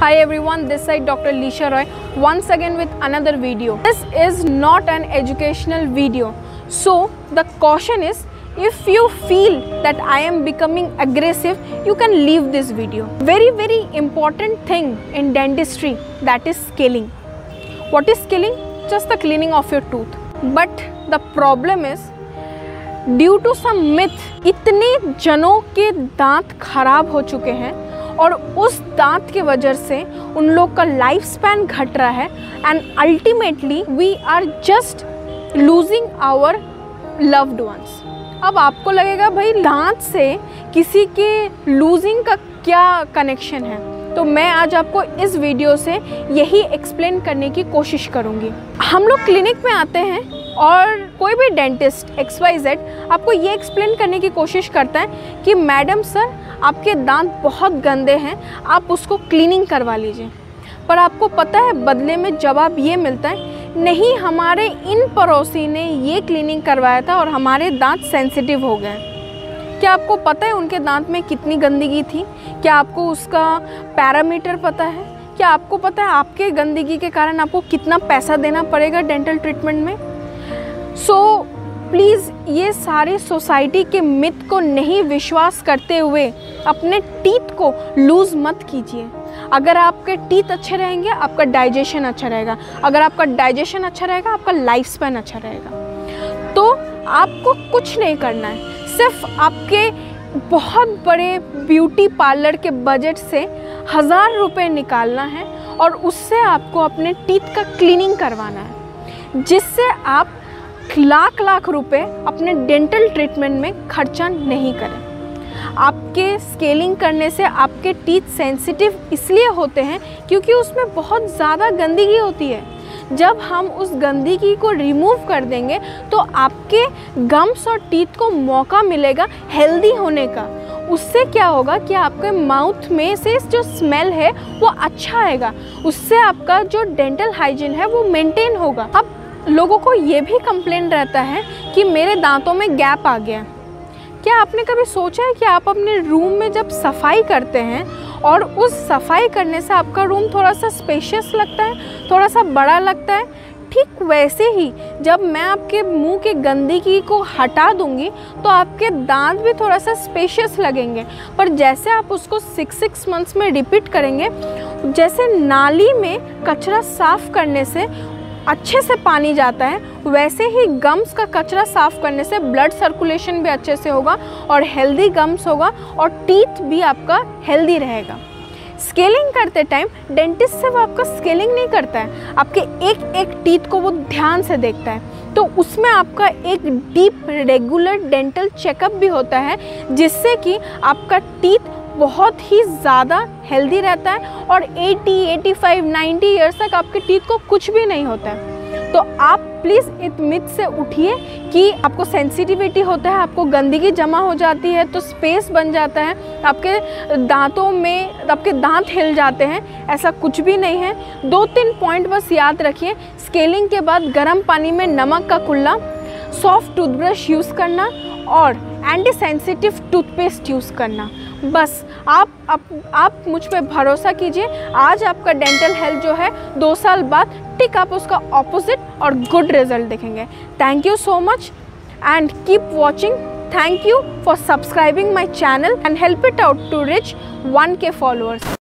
Hi everyone, this side Dr. Lisha Roy once again with another video. This is not an educational video. So the caution is if you feel that I am becoming aggressive, you can leave this video. Very very important thing in dentistry that is scaling. What is scaling? Just the cleaning of your tooth. But the problem is due to some myth इतने जनों के दांत खराब हो चुके हैं और उस दांत के वजह से उन लोग का लाइफ स्पैन घट रहा है and ultimately we are just losing our loved ones अब आपको लगेगा, भाई, दांत से किसी के लूजिंग का क्या कनेक्शन है? तो मैं आज आपको इस वीडियो से यही एक्सप्लेन करने की कोशिश करूँगी। हम लोग क्लिनिक में आते हैं और कोई भी डेंटिस्ट एक्स वाई जेड आपको ये एक्सप्लेन करने की कोशिश करता है कि मैडम सर, आपके दांत बहुत गंदे हैं, आप उसको क्लीनिंग करवा लीजिए। पर आपको पता है बदले में जवाब ये मिलता है, नहीं, हमारे इन पड़ोसी ने ये क्लीनिंग करवाया था और हमारे दांत सेंसिटिव हो गए क्या आपको पता है उनके दांत में कितनी गंदगी थी? क्या आपको उसका पैरामीटर पता है? क्या आपको पता है आपके गंदगी के कारण आपको कितना पैसा देना पड़ेगा डेंटल ट्रीटमेंट में? सो प्लीज़ ये सारे सोसाइटी के मिथ को नहीं विश्वास करते हुए अपने टीथ को लूज़ मत कीजिए। अगर आपके टीथ अच्छे रहेंगे, आपका डाइजेशन अच्छा रहेगा। अगर आपका डाइजेशन अच्छा रहेगा, आपका लाइफ स्पैन अच्छा रहेगा। तो आपको कुछ नहीं करना है। सिर्फ़ आपके बहुत बड़े ब्यूटी पार्लर के बजट से हज़ार रुपये निकालना है और उससे आपको अपने टीथ का क्लीनिंग करवाना है, जिससे आप लाख लाख रुपए अपने डेंटल ट्रीटमेंट में खर्चा नहीं करें। आपके स्केलिंग करने से आपके टीथ सेंसिटिव इसलिए होते हैं क्योंकि उसमें बहुत ज़्यादा गंदगी होती है। जब हम उस गंदगी को रिमूव कर देंगे तो आपके गम्स और टीथ को मौका मिलेगा हेल्दी होने का। उससे क्या होगा कि आपके माउथ में से जो स्मेल है, वो अच्छा आएगा। उससे आपका जो डेंटल हाइजीन है, वो मेंटेन होगा। अब लोगों को ये भी कंप्लेन रहता है कि मेरे दांतों में गैप आ गया। क्या आपने कभी सोचा है कि आप अपने रूम में जब सफ़ाई करते हैं और उस सफ़ाई करने से आपका रूम थोड़ा सा स्पेशियस लगता है थोड़ा सा बड़ा लगता है? ठीक वैसे ही जब मैं आपके मुँह के गंदगी को हटा दूँगी तो आपके दांत भी थोड़ा सा स्पेशियस लगेंगे। पर जैसे आप उसको सिक्स सिक्स मंथ्स में रिपीट करेंगे, जैसे नाली में कचरा साफ़ करने से अच्छे से पानी जाता है, वैसे ही गम्स का कचरा साफ़ करने से ब्लड सर्कुलेशन भी अच्छे से होगा और हेल्दी गम्स होगा और टीथ भी आपका हेल्दी रहेगा। स्केलिंग करते टाइम डेंटिस्ट से वो आपका स्केलिंग नहीं करता है, आपके एक एक टीथ को वो ध्यान से देखता है। तो उसमें आपका एक डीप रेगुलर डेंटल चेकअप भी होता है, जिससे कि आपका टीथ बहुत ही ज़्यादा हेल्दी रहता है और 80, 85, 90 ईयर्स तक आपके टीथ को कुछ भी नहीं होता है। तो आप प्लीज़ इत मिथ से उठिए कि आपको सेंसिटिविटी होता है आपको गंदगी जमा हो जाती है तो स्पेस बन जाता है आपके दांतों में आपके दांत हिल जाते हैं ऐसा कुछ भी नहीं है। दो तीन पॉइंट बस याद रखिए स्केलिंग के बाद गर्म पानी में नमक का कुल्ला सॉफ्ट टूथब्रश यूज़ करना और एंटी सेंसिटिव टूथपेस्ट यूज़ करना। बस आप आप, आप मुझ पर भरोसा कीजिए आज आपका डेंटल हेल्थ जो है दो साल बाद टिक आप उसका ऑपोजिट और गुड रिज़ल्ट देखेंगे। Thank you so much and keep watching thank you for subscribing my channel and help it out to reach one K followers